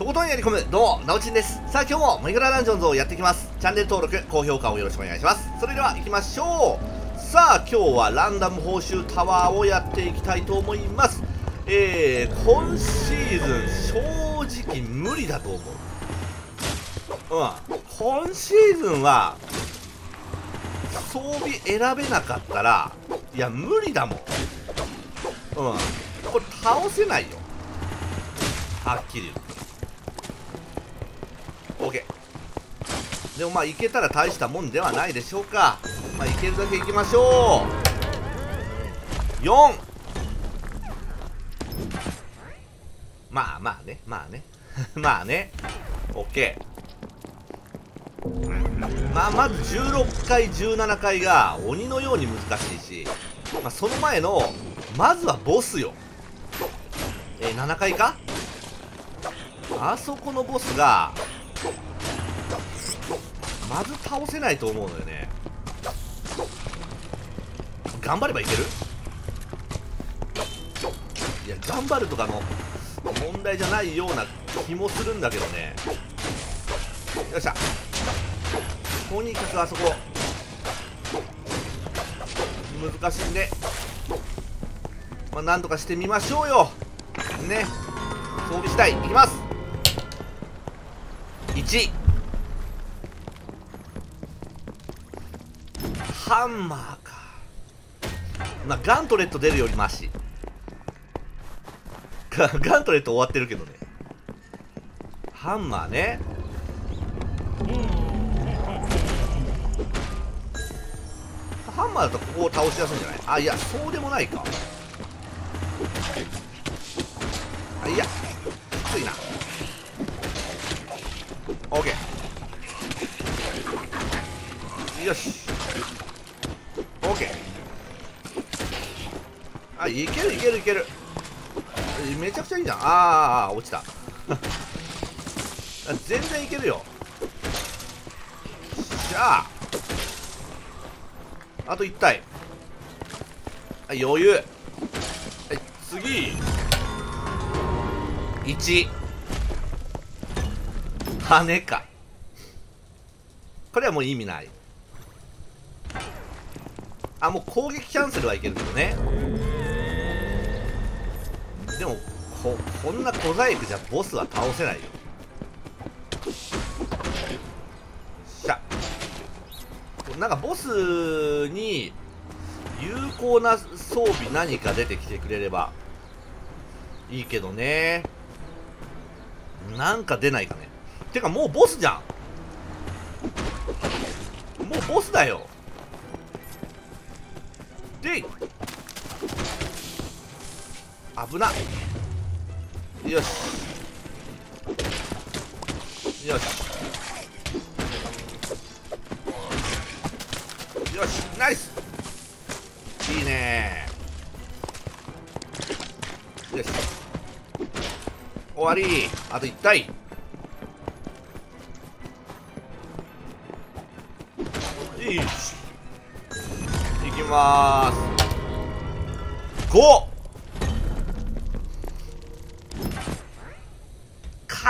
とことんやり込む、どうも、なおちんです。さあ、今日もマイクラダンジョンズをやっていきます。チャンネル登録、高評価をよろしくお願いします。それでは行きましょう。さあ、今日はランダム報酬タワーをやっていきたいと思います。えー、今シーズン、正直無理だと思う。うん。今シーズンは、装備選べなかったら、いや、無理だもん。うん。これ倒せないよ。はっきり言って。OK でもまあいけたら大したもんではないでしょうか。まあいけるだけいきましょう。4まあまあねまあね。まあね。OK まあまず16回17回が鬼のように難しいし、まあ、その前のまずはボスよ。えー、7回か？あそこのボスがまず倒せないと思うのよね。頑張ればいける？いや頑張るとかの問題じゃないような気もするんだけどね。よっしゃ。とにかくあそこ。難しいんで。まあなんとかしてみましょうよ。ね。装備したいいきます。ハンマーか。まあガントレット出るよりマシ。ガントレット終わってるけどね。ハンマーね。ハンマーだとここを倒しやすいんじゃない？あいやそうでもないか。いけるいけるいける。めちゃくちゃいいじゃん。ああ落ちた。全然いけるよ。しゃ。ああと1体。はい余裕。はい次。1羽か。これはもう意味ない。あもう攻撃キャンセルはいけるけどね。でもここんな小細工じゃボスは倒せないよ。しゃ。なんかボスに有効な装備何か出てきてくれればいいけどね。なんか出ないかね。てかもうボスじゃん。もうボスだよ。で危な。よし。よし。よしナイス。いいね。よし。終わり。あと1体。よし。いきまーす5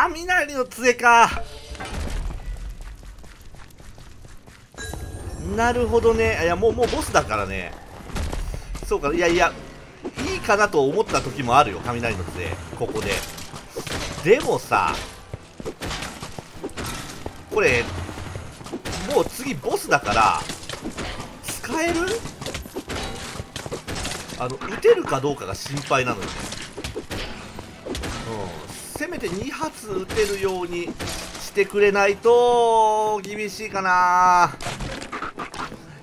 雷の杖か。なるほどね。いやもうもうボスだからね。そうかいやいやいいかなと思った時もあるよ雷の杖。ここで。でもさこれもう次ボスだから使える？あの撃てるかどうかが心配なのよ。ねて2発撃てるようにしてくれないと厳しいかな。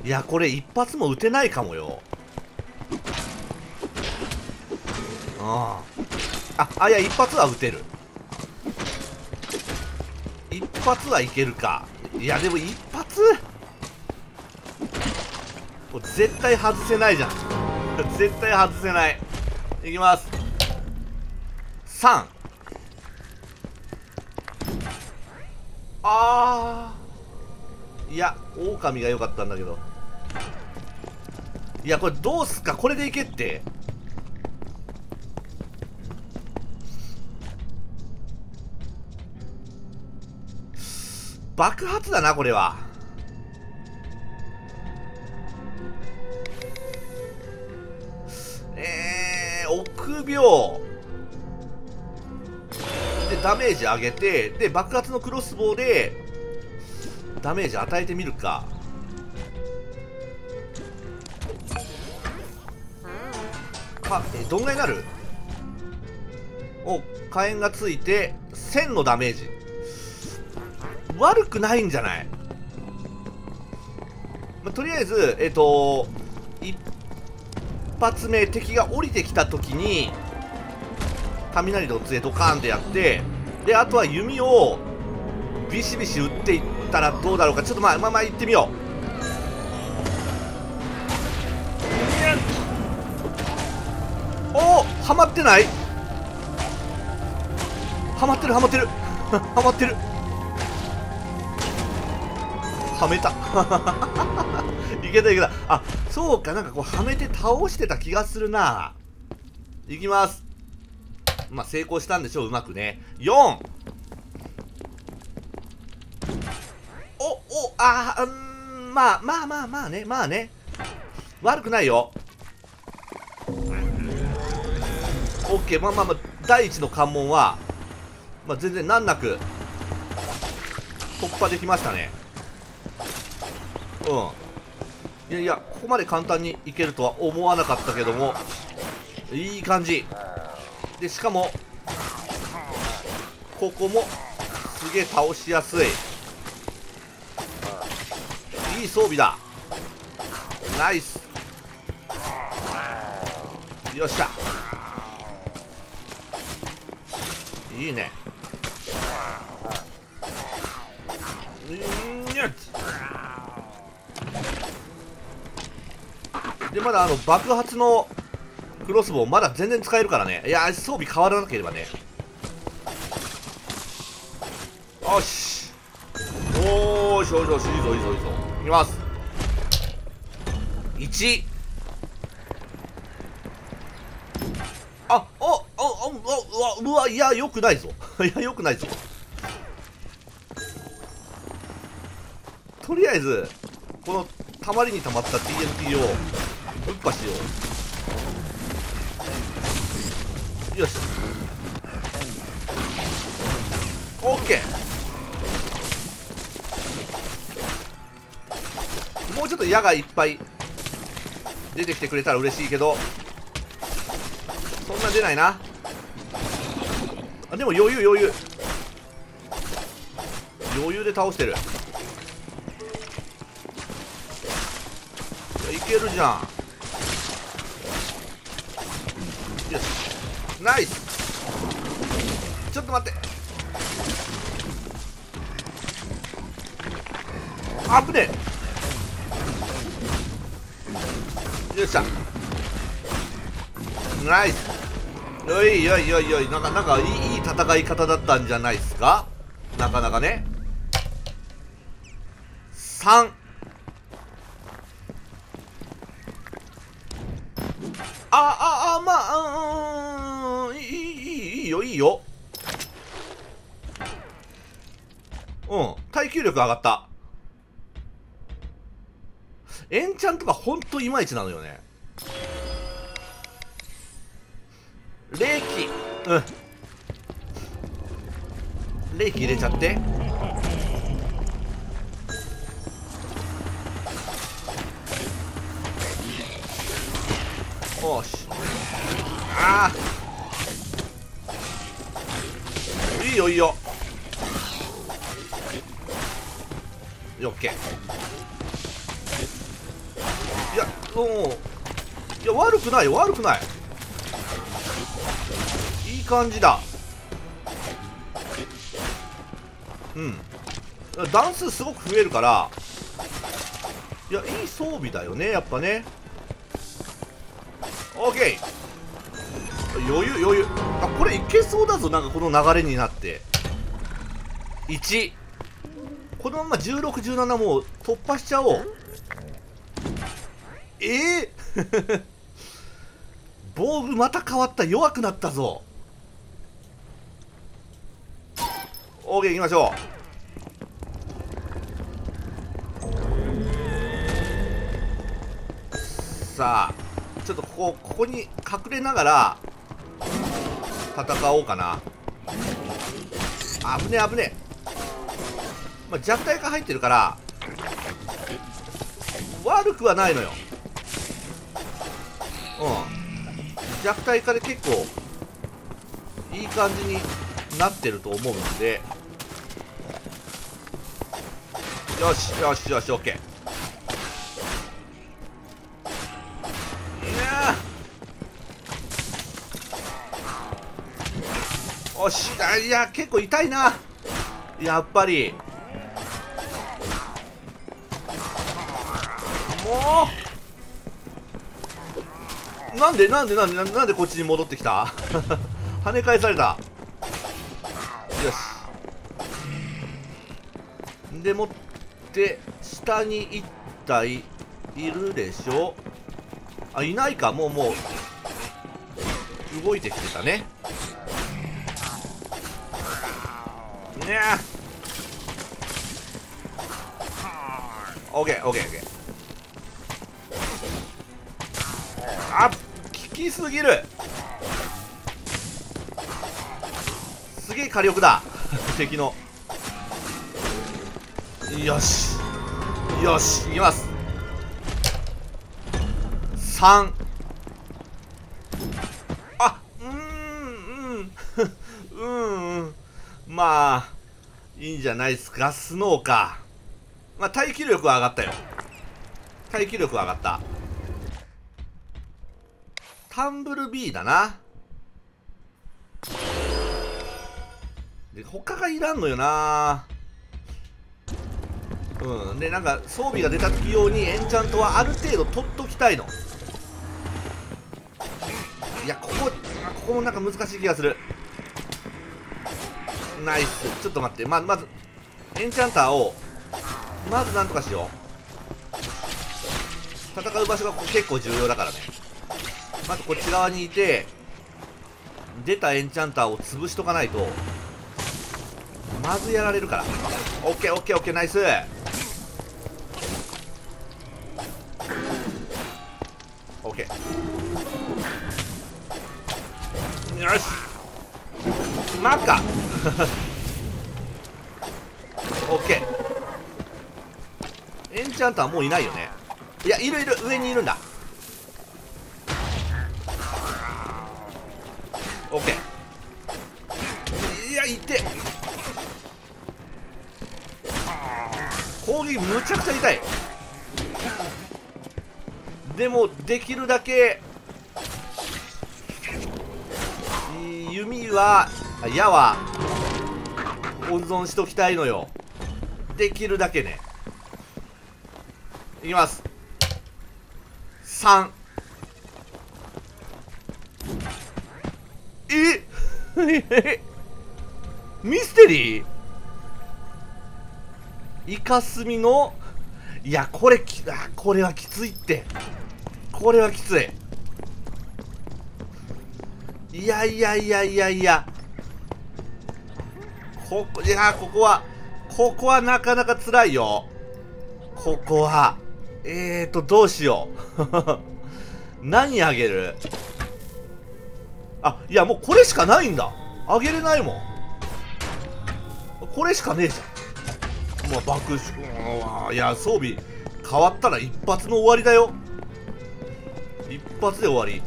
いやこれ一発も撃てないかもよ。あああいや一発は撃てる。一発はいけるか。いやでも一発？絶対外せないじゃん。絶対外せない。いきます。3あー。いや狼が良かったんだけど。いやこれどうすっか？これでいけって。爆発だなこれは。えー、臆病。でダメージ上げてで爆発のクロスボウでダメージ与えてみるか。かえどんぐらいになる？お火炎がついて1000のダメージ。悪くないんじゃない、まあ、とりあえずえっ、ー、と一発目敵が降りてきた時に雷の杖ドカーンってやってであとは弓をビシビシ打っていったらどうだろうか。ちょっとまあまあまあ行ってみよう。おおはまってない？はまってるはまってる。はまってる。はめた。いけたいけた。あそうか。なんかこうはめて倒してた気がするな。いきます。まあ成功したんでしょううまくね。4おおあうんまあまあまあまあねまあね。悪くないよ。OK まあまあまあ第一の関門は、まあ、全然難なく突破できましたね。うん。いやいやここまで簡単にいけるとは思わなかったけどもいい感じ。でしかもここもすげえ倒しやすい。いい装備だ。ナイス。よっしゃ。いいね。でまだあの爆発のクロスボウまだ全然使えるからね。いや装備変わらなければね。よし。おーしよしよしいいぞいいぞいいぞいきます。1あおおうわうわいやよくないぞ。いやよくないぞ。とりあえずこのたまりにたまった TNT をぶっ破しよう。よし。OK もうちょっと矢がいっぱい出てきてくれたら嬉しいけど。そんな出ないな。あでも余裕余裕。余裕で倒してる。いけるじゃんよしナイス。ちょっと待って。あぶねよっしゃ。ナイス。よいよいよいよい。なんかなんかいいいい戦い方だったんじゃないですか？なかなかね。3あああまあうんいいいいいいよいいようん耐久力上がった。エンチャンとかほんといまいちなのよね。冷気。うん。冷気入れちゃって。おし。ああいいよいいよ。オッケーいやもういや悪くない悪くない。いい感じだ。うん。段数すごく増えるから。いやいい装備だよねやっぱね。OK 余裕余裕。あこれいけそうだぞなんかこの流れになって。1このまま16、17もう突破しちゃおう。え？ー、防具また変わった。弱くなったぞ。OK、行きましょう。さあちょっとここここに隠れながら戦おうかな危ね危ねまあ、弱体化入ってるから悪くはないのよ。うん。弱体化で結構いい感じになってると思うんで。よしよしよし OK いやー。おし。あいや結構痛いな。やっぱり。もうなんでなんでなんでなんでこっちに戻ってきた？跳ね返された。よし。でもって下に1体いるでしょ？あいないか。もうもう動いてきてたね。ねえオッケーオッケーオッケー。すぎる。すげえ火力だ。敵の。よし。よし。いきます。3あうんうん。うん うん。まあいいんじゃないですか。スノーか。まあ耐久力は上がったよ。耐久力は上がった。タンブルビーだな。で他がいらんのよな。うん。でなんか装備が出た時用にエンチャントはある程度取っときたいの。いやここここもなんか難しい気がする。ナイス。ちょっと待って。ままずエンチャンターをまずなんとかしよう。戦う場所がここ結構重要だからね。まずこっち側にいて出たエンチャンターを潰しとかないとまずやられるから。オッケーオッケーオッケーナイス。オッケー。よし。マッカオッケー。エンチャンターもういないよね。いやいるいる。上にいるんだ。オッケーいやい。って攻撃むちゃくちゃ痛い。でもできるだけ弓は矢は温存しときたいのよ。できるだけね。いきます。3え ミステリー？イカスミの？いやこれきあこれはきついって。これはきつい。いやいやいやいやいや。ここいやここはここはなかなか辛いよ。ここは。えーとどうしよう。何あげる？あいやもうこれしかないんだ。あげれないもん。これしかねえじゃん。もう爆縮いや装備変わったら一発の終わりだよ。一発で終わり。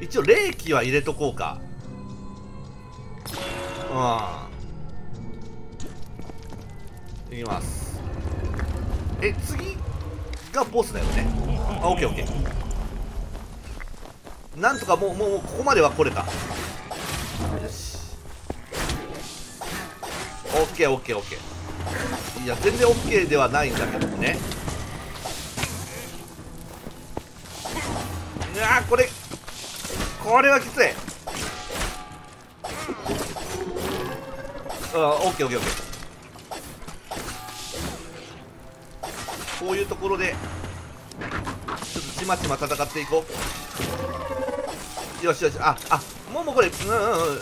一応冷気は入れとこうか。うん。いきます。え次がボスだよね。あオッケーオッケー。なんとかもうもうここまでは来れた。よしオッケーオッケーオッケーいや全然オッケーではないんだけどね。うわこれこれはきつい。あオッケーオッケーオッケーこういうところでちょっとちまちま戦っていこう。よしよしああもうもうこれうんうん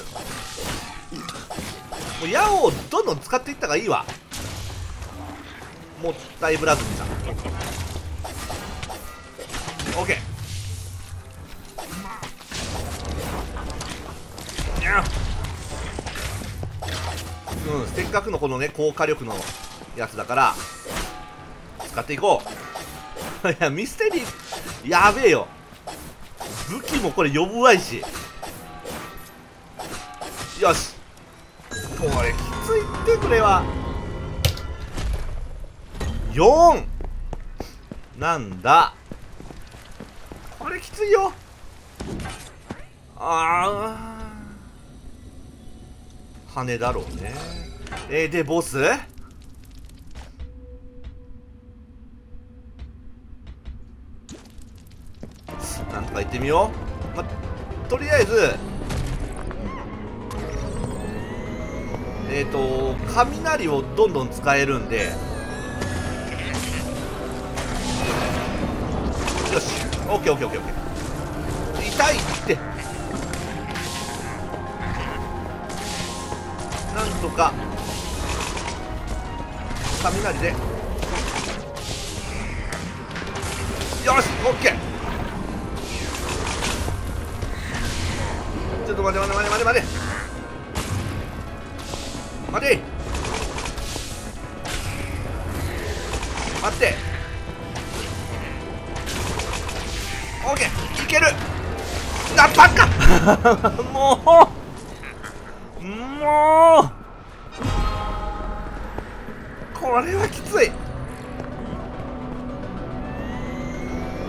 もう矢をどんどん使っていった方がいいわ。もったいぶらずにさ。オッケー。うんせっかくのこのね高火力のやつだから使っていこう。いやミステリーやべえよ。武器もこれ呼ぶわいし。よし。これきついってくれは。4なんだ。これきついよ。ああ羽だろうね。えー、でボス？行ってみよう、ま、とりあえず。えっ、ー、と雷をどんどん使えるんで。よし。オッケーオッケーオッケーオッケー。痛いって。なんとか。雷で。よしオちょっと待て待て待て待て待て。待て。待って。オッケー。いける。なバカ。もう。もう。これはきつい。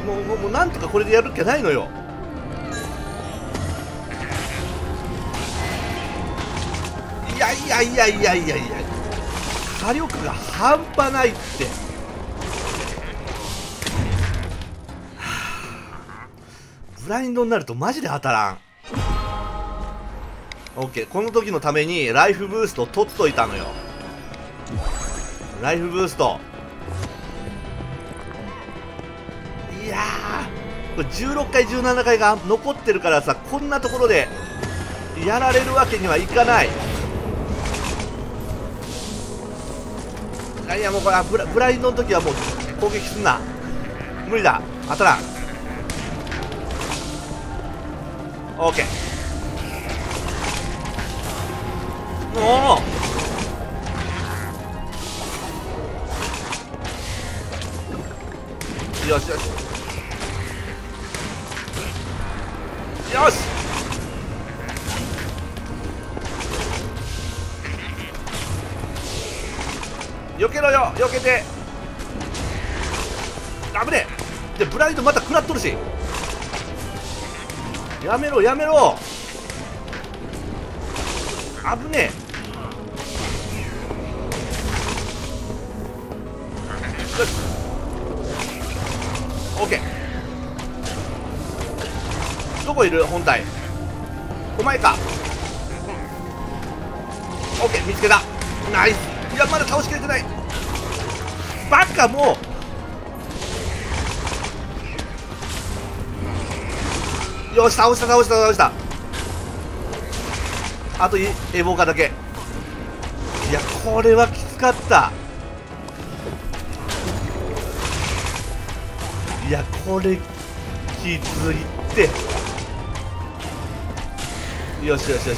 もうもうもうなんとかこれでやるっきゃないのよ。やいやいやいやいやいや。火力が半端ないって。ブラインドになるとマジで当たらん。OK この時のためにライフブースト取っといたのよ。ライフブースト。いやこれ16回17回が残ってるからさこんなところでやられるわけにはいかない。いやもうこれブラブラインドの時はもう攻撃すんな。無理だ。当たらん。オッケー。おおよしよし。けろよ。避けて。危ねえ。でブラインドまた食らっとるし。やめろやめろ。危ねえ。よし。オッケー。どこいる本体？お前か。オッケー見つけた。ナイス。いやまだ倒しきれてない。バカもよし倒した倒した倒した。あとエボーカーだけ。いやこれはきつかった。いやこれきついって。よしよしよし。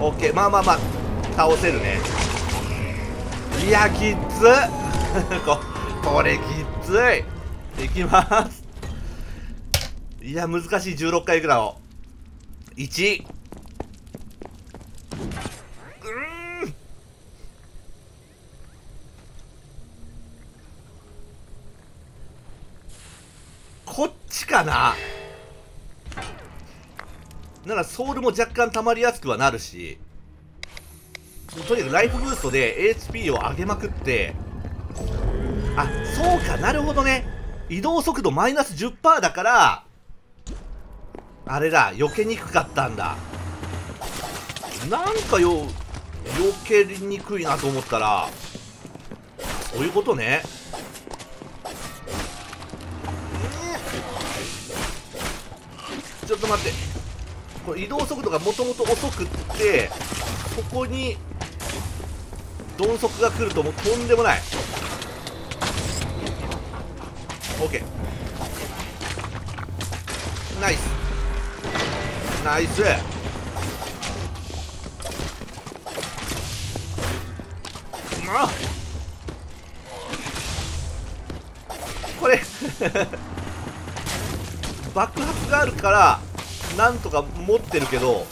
オッケー。まあまあまあ倒せるね。いやきつ ここれきつい。いきます。いや難しい。16回ぐらいを。1うん。こっちかな。ならソウルも若干溜まりやすくはなるし。とにかくライフブーストで HP を上げまくってあそうかなるほどね。移動速度マイナス10%だからあれだ避けにくかったんだ。なんかよ避けにくいなと思ったらそういうことね。ちょっと待って。これ移動速度がもともと遅くってここに鈍足が来るともうとんでもない。オッケーナイス。ナイス。あこれ。爆発があるからなんとか持ってるけど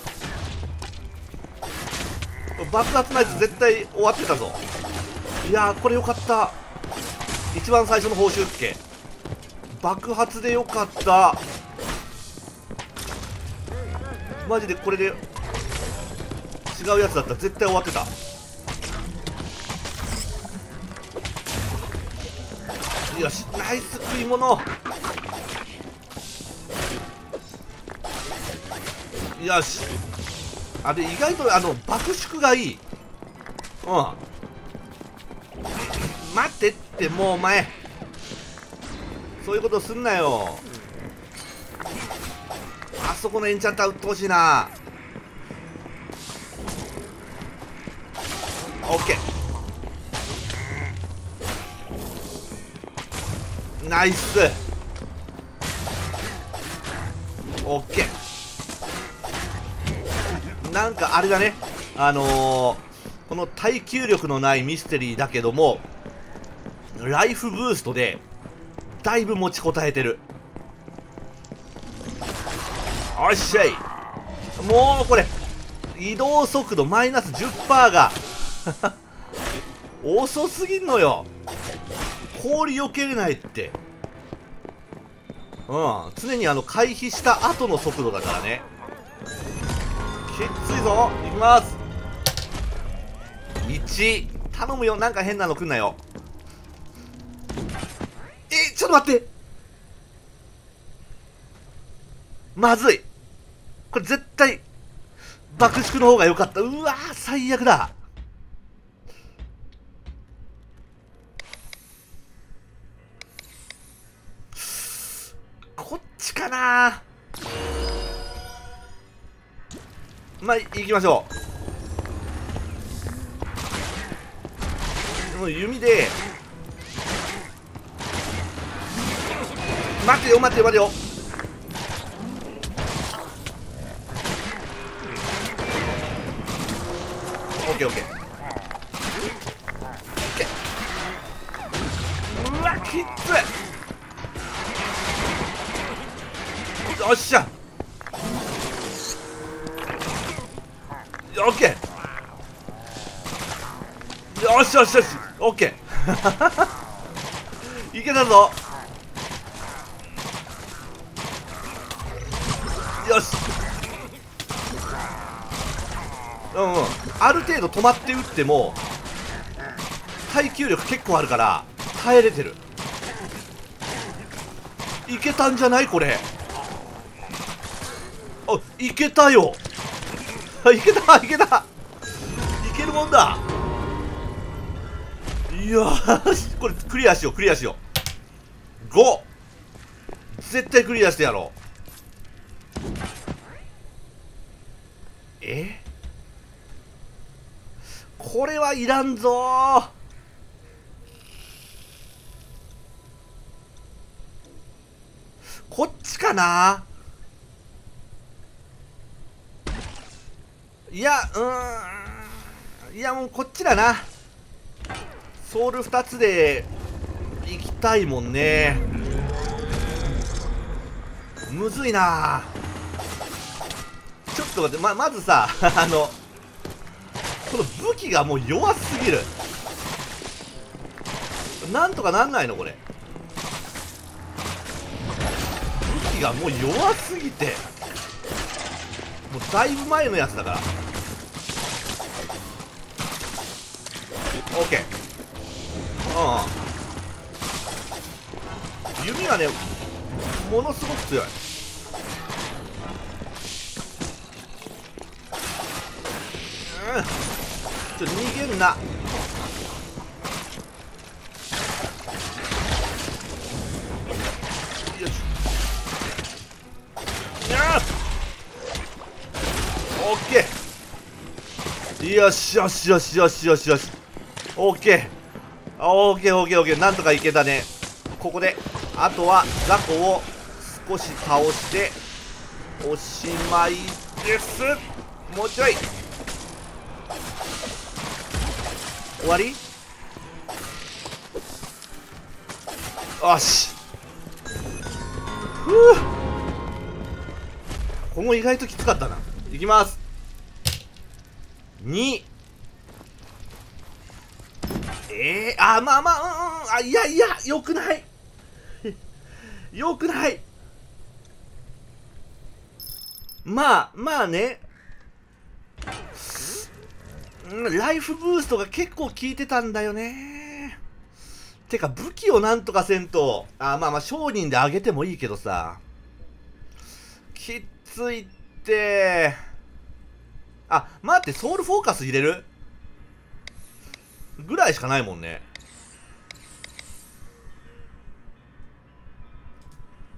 爆発ないと絶対終わってたぞ。いやーこれよかった。一番最初の報酬っけ。爆発でよかった。マジでこれで違うやつだった。ら絶対終わってた。よしナイス食い物。よし。あれ意外とあの爆縮がいい。うん。待ってってもうお前。そういうことすんなよ。あそこのエンチャンター打ってほしいな。オッケー。ナイス。オッケー。なんかあれだね。あのー、この耐久力のないミステリーだけどもライフブーストでだいぶ持ちこたえてる。おっしゃい。もうこれ移動速度マイナス10%が 遅すぎんのよ。氷避けれないって。うん。常にあの回避した後の速度だからね。きついぞいきます。1頼むよ。なんか変なの来んなよ。えちょっと待って。まずい。これ絶対爆縮の方が良かった。うわ最悪だ。こっちかなまあ行きましょう。もう弓で。待てよ待てよ待てよ。オッケーオッケー。オッケー。うわきっつい。よっしゃオッケーよしよしよし。オッケーいけたぞ。よし。うんうん。ある程度止まって打っても耐久力結構あるから耐えれてる。いけたんじゃない？これ。あいけたよ。あいけたいけた。いけるもんだ。いやーこれクリアしようクリアしよう。5絶対クリアしてやろう。え？これはいらんぞ。こっちかな？いやうん。いやもうこっちだな。ソウル2つで行きたいもんね。むずいな。ちょっと待ってままずさ あのこの武器がもう弱すぎる。なんとかなんないのこれ。武器がもう弱すぎて。もうだいぶ前のやつだから。OK うん弓がねものすごく強い。うん。ちょっと逃げんな。よしオッケー。よしよしよしよしよしよし。オッケー。オッケーオッケーオッケーなんとかいけたね。ここであとは雑魚を少し倒しておしまいです。もうちょい。終わり？よし。ふう。ここ意外ときつかったな。いきます。2ええー、あまあまあうんうんあいやいやよくない。よくない。まあまあね。ライフブーストが結構効いてたんだよね。てか武器をなんとかせんとあまあまあ商人であげてもいいけどさ。きっついって。あ待ってソウルフォーカス入れる？ぐらいしかないもんね。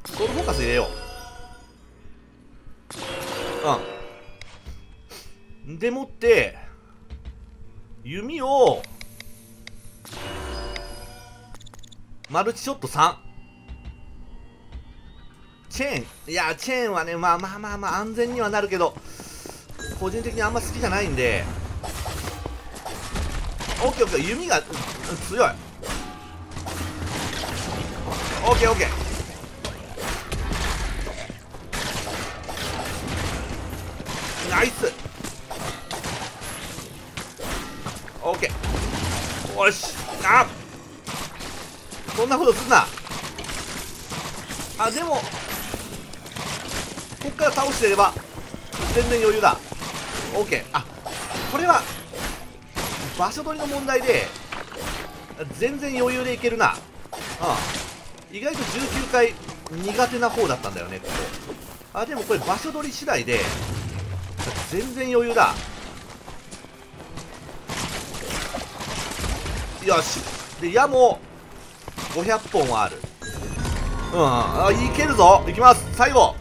ソウルフォーカス入れよう。うん。でもって弓をマルチショット3チェーン。いやチェーンはねまあまあまあまあ安全にはなるけど個人的にあんま好きじゃないんで。オッケーオッケー弓が、強いオッケーオッケーナイスオッケーよしあそんなことすんなあでもこっから倒してれば全然余裕だ OK あこれは場所取りの問題で全然余裕でいけるな。うん。意外と19回苦手な方だったんだよねここ。あでもこれ場所取り次第で全然余裕だ。よし。で矢も500本はある。うん。あいけるぞ。いきます。最後。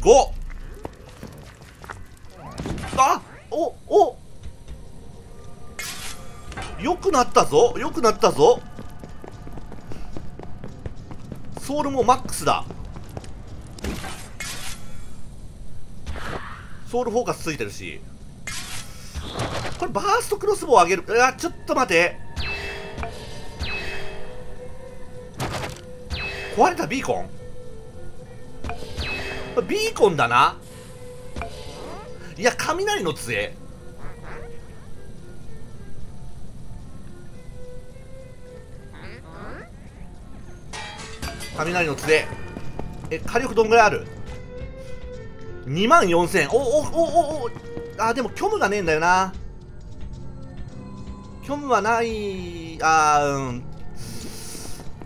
5あおお。よくなったぞ。よくなったぞ。ソウルもマックスだ。ソウルフォーカスついてるし。これバーストクロスボウ上げる。いやちょっと待て。壊れたビーコン？ビーコンだな。いや雷の杖。雷の杖え火力どんぐらいある？2万4000おおおおおあでも虚無がねえんだよな。虚無はない。あうん。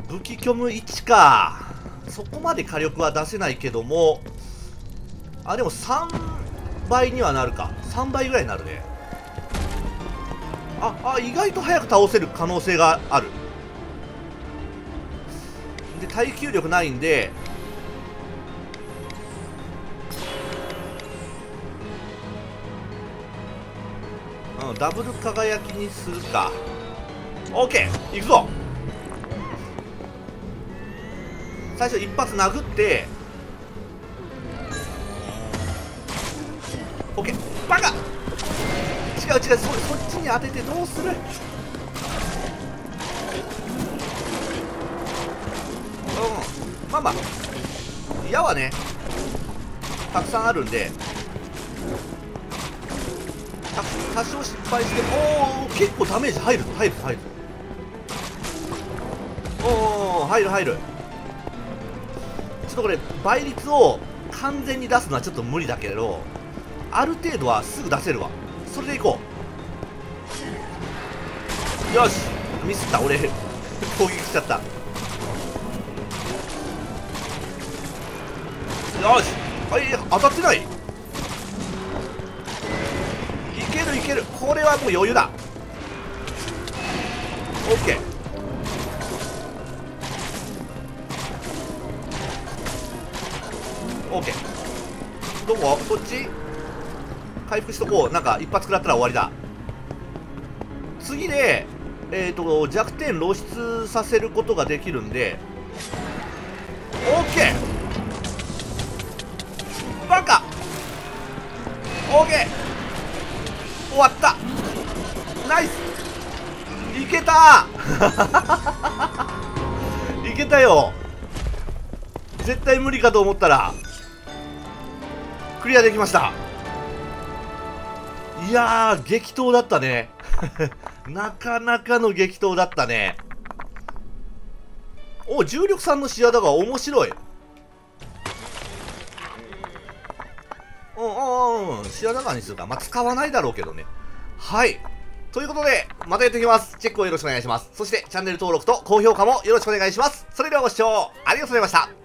武器虚無1か。そこまで火力は出せないけども。あでも3倍にはなるか。3倍ぐらいになるね。ああ意外と早く倒せる可能性がある。耐久力ないんでうんダブル輝きにするか。OK いくぞ。最初一発殴ってオッケーバカ。違う違うそそっちに当ててどうする？まあまあ。矢はねたくさんあるんで。多少失敗しておお結構ダメージ入る入る入るおお入る入る。ちょっとこれ倍率を完全に出すのはちょっと無理だけどある程度はすぐ出せるわ。それでいこう。よしミスった俺攻撃しちゃった。よし。はい当たってない。いけるいける。これはもう余裕だ。オッケー。ケー。どこそっち？回復しとこう。なんか一発食らったら終わりだ。次でえーと、弱点露出させることができるんで。OK OK 終わった。ナイス。いけた。いけたよ。絶対無理かと思ったらクリアできました。いやー激闘だったね。なかなかの激闘だったね。お重力さんの視野だが面白い。うんうんうん視野だがにするかまあ使わないだろうけどねはいということで、またやっていきます。チェックをよろしくお願いします。そして、チャンネル登録と高評価もよろしくお願いします。それではご視聴ありがとうございました。